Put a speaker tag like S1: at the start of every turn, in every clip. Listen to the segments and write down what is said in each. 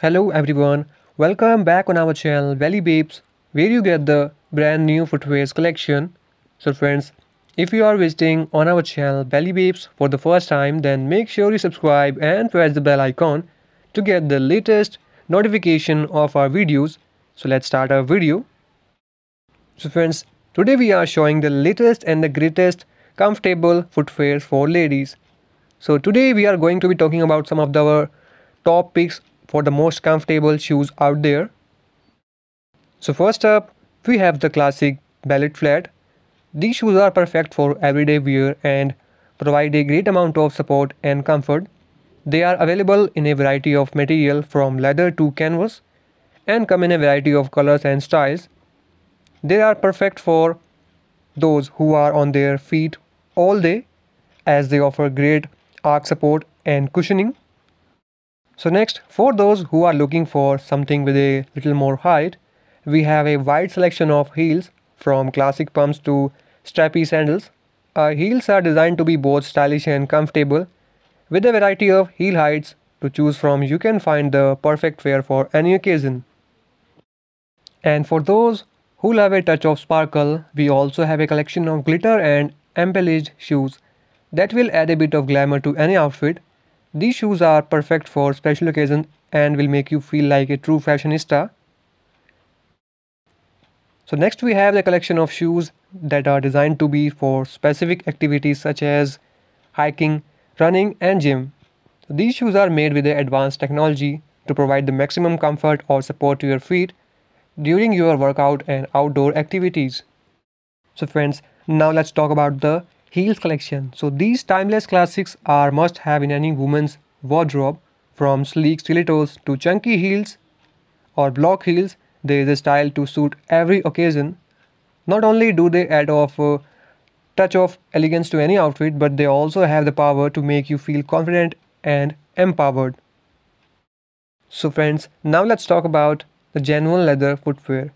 S1: Hello everyone, welcome back on our channel Bally Babes where you get the brand new footwears collection. So friends, if you are visiting on our channel Bally Babes for the first time then make sure you subscribe and press the bell icon to get the latest notification of our videos. So let's start our video. So friends, today we are showing the latest and the greatest comfortable footwear for ladies. So today we are going to be talking about some of our top picks for the most comfortable shoes out there. So first up, we have the classic ballet flat. These shoes are perfect for everyday wear and provide a great amount of support and comfort. They are available in a variety of material from leather to canvas and come in a variety of colors and styles. They are perfect for those who are on their feet all day as they offer great arch support and cushioning. So next, for those who are looking for something with a little more height, we have a wide selection of heels from classic pumps to strappy sandals. Our heels are designed to be both stylish and comfortable. With a variety of heel heights to choose from, you can find the perfect pair for any occasion. And for those who love a touch of sparkle, we also have a collection of glitter and embellished shoes that will add a bit of glamour to any outfit. These shoes are perfect for special occasions and will make you feel like a true fashionista. So next we have the collection of shoes that are designed to be for specific activities such as hiking, running and gym. These shoes are made with advanced technology to provide the maximum comfort or support to your feet during your workout and outdoor activities. So friends, now let's talk about the heels collection. So these timeless classics are must have in any woman's wardrobe from sleek stilettos to chunky heels or block heels. There is a style to suit every occasion. Not only do they add off a touch of elegance to any outfit, but they also have the power to make you feel confident and empowered. So friends, now let's talk about the genuine leather footwear.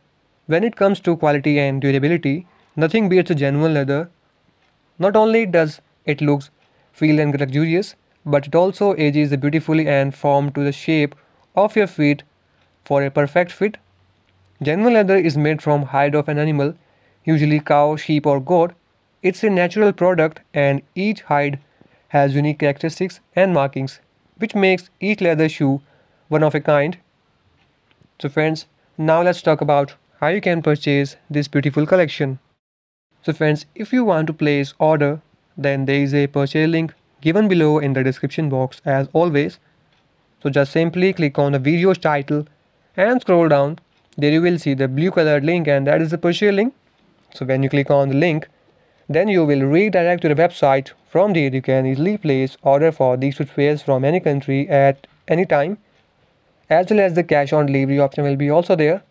S1: When it comes to quality and durability, nothing beats a genuine leather. Not only does it look, feel and luxurious, but it also ages beautifully and formed to the shape of your feet for a perfect fit. Genuine leather is made from hide of an animal, usually cow, sheep or goat. It's a natural product and each hide has unique characteristics and markings, which makes each leather shoe one of a kind. So friends, now let's talk about how you can purchase this beautiful collection. So friends, if you want to place order, then there is a purchase link given below in the description box as always. So just simply click on the video's title and scroll down. There you will see the blue colored link and that is the purchase link. So when you click on the link, then you will redirect to the website. From there you can easily place order for these footwears from any country at any time as well as the cash on delivery option will be also there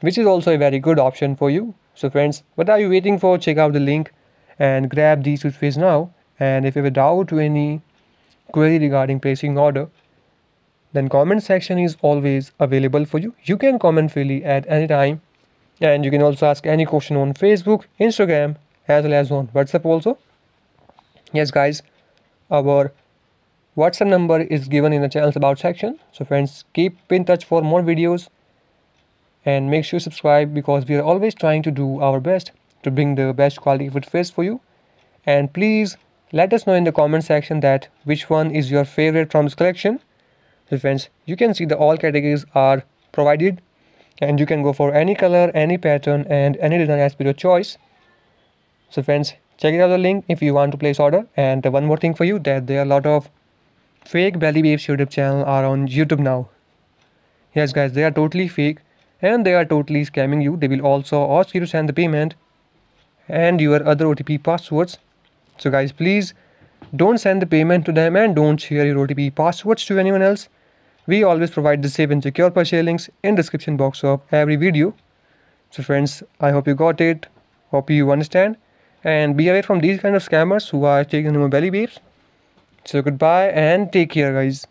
S1: which is also a very good option for you so friends what are you waiting for? Check out the link and grab these toothpaste now. And if you have a doubt to any query regarding placing order then comment section is always available for you. You can comment freely at any time. And you can also ask any question on facebook instagram as well as on whatsapp also. Yes guys our WhatsApp number is given in the channel's about section. So friends, keep in touch for more videos and make sure subscribe because we are always trying to do our best to bring the best quality footwear for you. And please let us know in the comment section that which one is your favorite from this collection. So friends, you can see the all categories are provided and you can go for any color, any pattern and any design as per your choice. So friends, check out the link if you want to place order. And one more thing for you that there are a lot of fake Bally Babes youtube channel are on youtube now yes guys they are totally fake and they are totally scamming you. They will also ask you to send the payment and your other otp passwords. So guys please don't send the payment to them and don't share your otp passwords to anyone else. We always provide the safe and secure purchase links in description box of every video. So friends i hope you got it. Hope you understand. And be away from these kind of scammers who are taking your Bally Babes so goodbye and take care guys